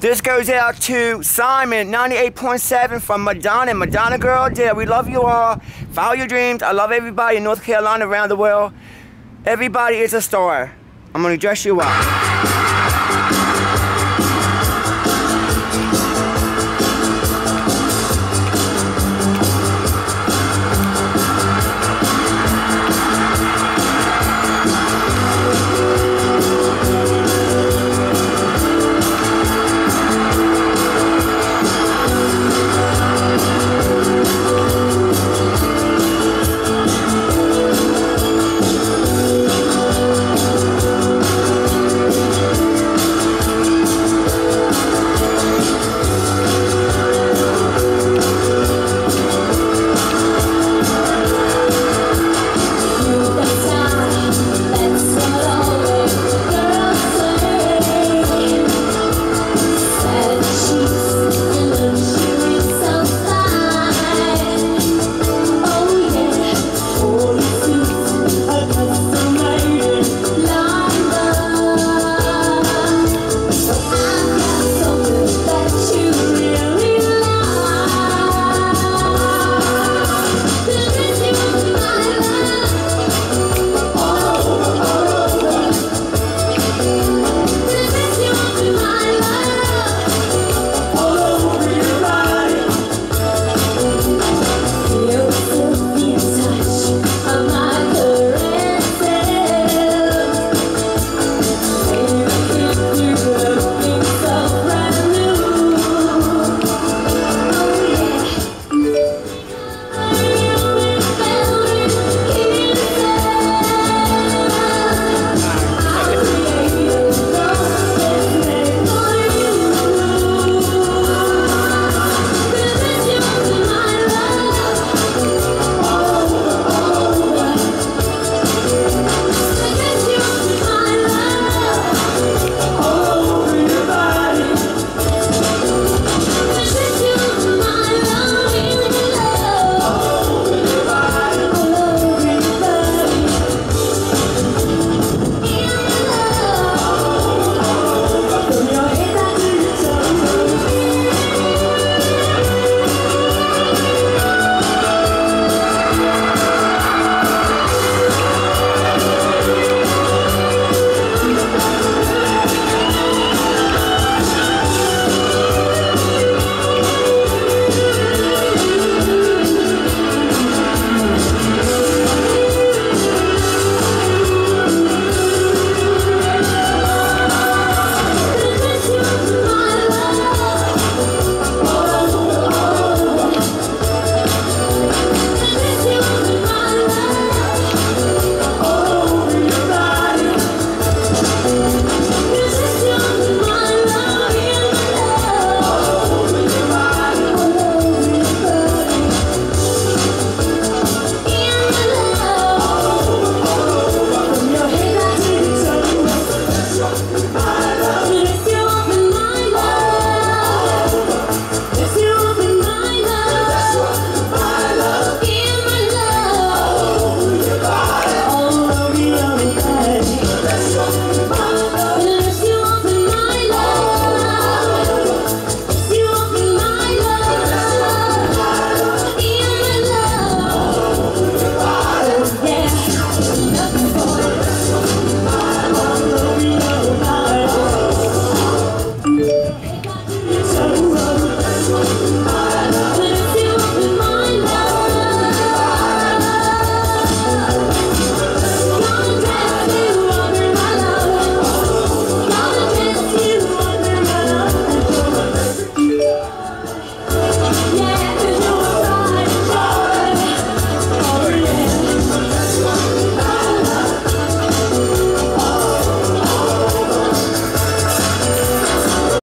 This goes out to Simon, 98.7 from Madonna. Madonna girl, dear, we love you all. Follow your dreams. I love everybody in North Carolina, around the world. Everybody is a star. I'm gonna dress you up.